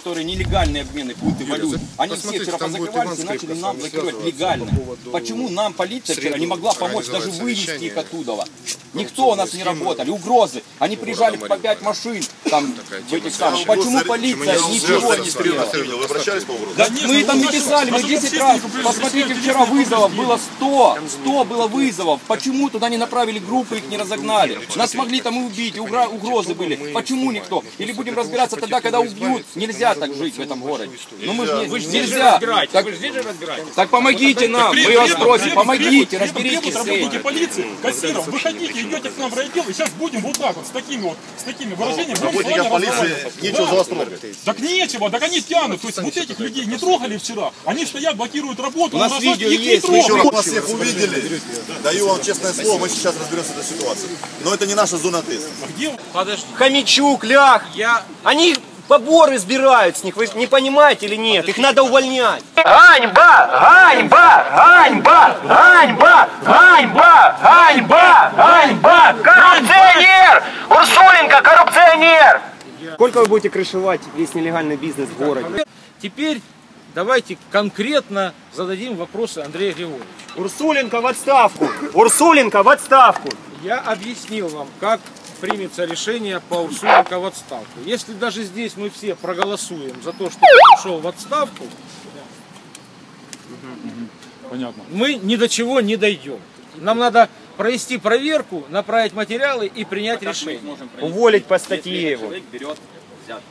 которые нелегальные обмены пункты валют. Они все вчера позакрывались и начали нам закрывать легально. Почему нам полиция вчера не могла помочь даже вывести их оттуда? Никто у нас не работали, угрозы. Они приезжали по пять машин там в этих самых. Почему полиция ничего не сделала? Вы обращались по угрозам? Да мы там не писали, мы 10 раз. Посмотрите, вчера вызовов было 100. 100 было вызовов. Почему туда не направили группы, их не разогнали? Нас могли там и убить, угрозы были. Почему никто? Или будем разбираться тогда, когда убьют? Нельзя так жить в этом городе. Ну мы же не- нельзя. Так, так помогите нам, мы вас просим, помогите, разберитесь с этим. полиции, кассиров, выходите, идете к нам в райотдел, и сейчас будем вот так вот, с такими вот, с такими выражениями. вами Работников полиции нечего за вас трогать. Так нечего, так они тянут. То есть вот этих людей не трогали вчера. Они стоят, блокируют работу, У нас видео их не есть, мы Еще трогают. раз вас всех увидели. Даю вам честное слово, мы сейчас разберемся с этой ситуацией. Но это не наша зона ответственности. Где Хомячук, Лях. Я... Они поборы сбирают с них, вы не понимаете или нет? Их надо увольнять. Ганьба! Ганьба! Ганьба! Ганьба! Ганьба! Ганьба! Ганьба! Коррупционер! Урсуленко, коррупционер! Сколько вы будете крышевать весь нелегальный бизнес в городе? Теперь давайте конкретно зададим вопросы Андрею Григорьевичу. Урсуленко в отставку! Урсуленко в отставку! Я объяснил вам, как примется решение по Урсуленко в отставку. Если даже здесь мы все проголосуем за то, чтобы он ушел в отставку, Понятно. мы ни до чего не дойдем. Нам надо провести проверку, направить материалы и принять решение. Уволить по статье его. Человек берет взятки.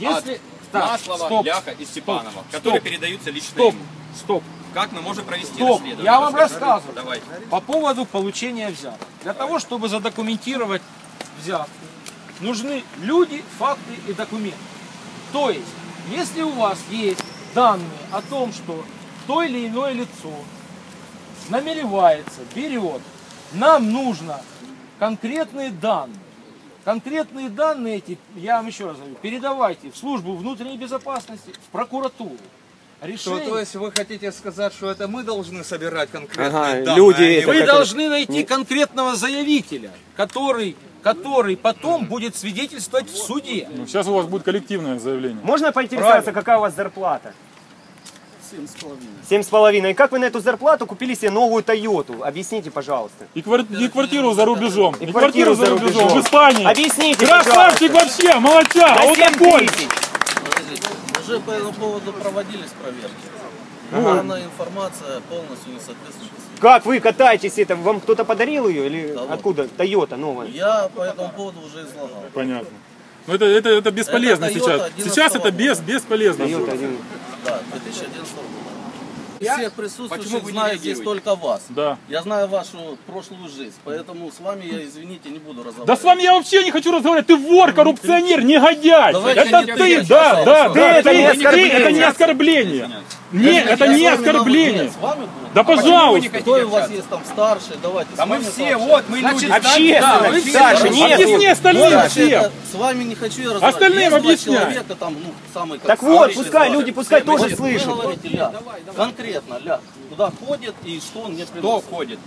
Если... Так, Маслова, стоп, Ляха и Степанова, стоп, которые стоп, передаются лично стоп, ему. стоп. Как мы можем провести Стоп, расследование? я вам рассказываю. Давай. По поводу получения взяток. Для того, чтобы задокументировать взятку, нужны люди, факты и документы. То есть, если у вас есть данные о том, что то или иное лицо намеревается, берет, нам нужно конкретные данные. Конкретные данные эти, я вам еще раз говорю, передавайте в службу внутренней безопасности, в прокуратуру. То, Решение. то есть вы хотите сказать, что это мы должны собирать конкретные Ага, данные? люди а не это Вы как- должны найти конкретного заявителя, который, который потом будет свидетельствовать в суде. Ну, сейчас у вас будет коллективное заявление. Можно поинтересоваться, какая у вас зарплата? Семь с половиной. И как вы на эту зарплату купили себе новую Тойоту? Объясните, пожалуйста. И, квар- и квартиру за рубежом. И, квартиру за рубежом. В Испании. Объясните, Красавчик вообще, молодца. На Вот 7 такой. тысяч. Уже по этому поводу проводились проверки. Данная информация полностью не соответствует. Как вы катаетесь это? Вам кто-то подарил ее или Да вот. откуда? Тойота новая. Я по этому поводу уже излагал. Понятно. Но это, это, это бесполезно Это Toyota сейчас. 11 Сейчас это без, бесполезно. Тойота один. Да, 2011 года. Всех присутствующих Почему вы знаю здесь только вас. Да. Я знаю вашу прошлую жизнь, поэтому с вами я, извините, не буду разговаривать. Да с вами я вообще не хочу разговаривать. Ты вор, коррупционер, негодяй. Давайте это не ты, да, да, Ты да. это не ты, оскорбление. это не оскорбление. Не, это не оскорбление. Нет. Да пожалуйста. Кто у вас есть там старший, давайте. Да мы все, вот мы люди. Общественно, Да, Саша, все. нет. Объясни остальным всем. с вами не хочу я разговаривать. Остальным объясняй. человека, там, ну, Так вот, пускай люди, пускай тоже слышат. конкретно, ля, куда ходит и что он мне Кто ходит?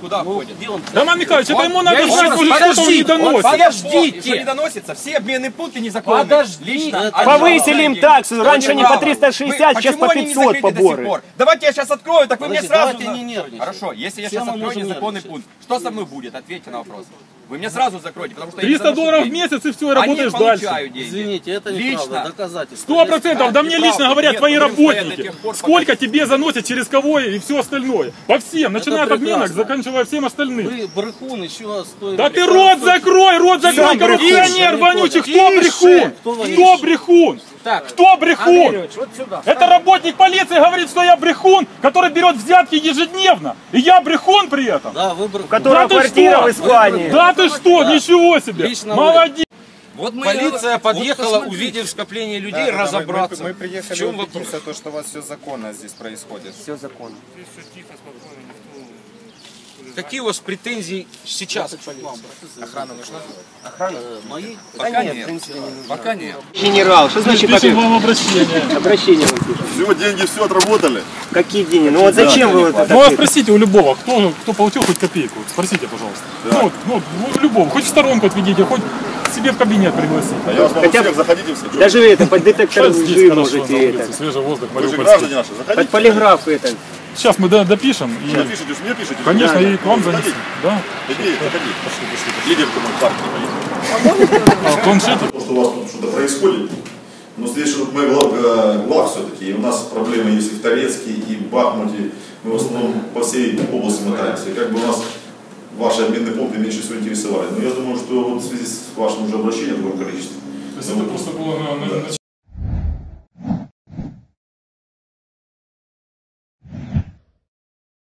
Куда Ну, ходит? где он? Роман Михайлович, это ему надо знать, может, что-то он не доносит. Подождите. Что не доносится? Все обменные пункты незаконные. Подожди. Лично. Это- они Повысили им таксу. Что Раньше они по неправда? 360, Вы- сейчас по они не 500 закрыты до сих поборы. Давайте я сейчас открою, так вы мне сразу... давайте не нервничать. Хорошо, если я Все сейчас открою незаконный пункт, что со мной будет? Ответьте на вопрос. Вы меня сразу закроете, потому что я не 300 заношу долларов в месяц и все, и А работаешь не дальше. деньги. Извините, это Лично. неправда, доказательства. Сто процентов, да мне лично говорят Нет, твои работники. пор, пока- Сколько тебе заносят, через кого и все остальное. По всем, начиная от обменок, заканчивая всем остальным. Вы брехун еще стоит. Да ты рот закрой, рот закрой, коррупционер вонючий, кто брехун? Кто брехун? Так, Кто брехун? Вот сюда. Это работник полиции говорит, что я брехун, который берет взятки ежедневно. И я брехун при этом. Да, вы брехун. У которого Да квартира в Испании. Да ты что, ничего себе. Лично. Молодец. Вот мы Полиция вот подъехала, посмотрите. увидев скопление людей, разобраться. Мы, в приехали чем убедиться, вопрос. то, что у вас все законно здесь происходит. Все законно. Какие у вас претензии сейчас к полиции? Мои Пока нет. Пока нет. Генерал, что значит побег? вам обращение. Обращение вам пишем. Все, деньги, все отработали. Какие деньги? Ну вот зачем вы вот это? Ну а спросите у любого, кто, кто получил хоть копейку. Спросите, пожалуйста. Ну, ну, вот у любого. Хоть в сторонку отведите, хоть себе в кабинет пригласите. А я вас Хотя бы- всех, заходите все. что? Даже это под детектор лжи можете это. свежий воздух, Вы же граждане наши, Под заходите. полиграф это. Сейчас мы до- допишем. И, Напишите, мне пишите. конечно, и к вам занесем. Да? Иди, заходи. Лидер мой партии. А. То, что у вас тут что-то происходит, но здесь же мы глав все-таки. И у нас проблемы есть и в Торецке, и в Бахмуте. Мы в основном по всей области мотаемся. И как бы у нас ваши обменные пункты меньше всего интересовали. Но я думаю, что вот в связи с вашим уже обращением в таком количестве, То есть это просто было на, на- на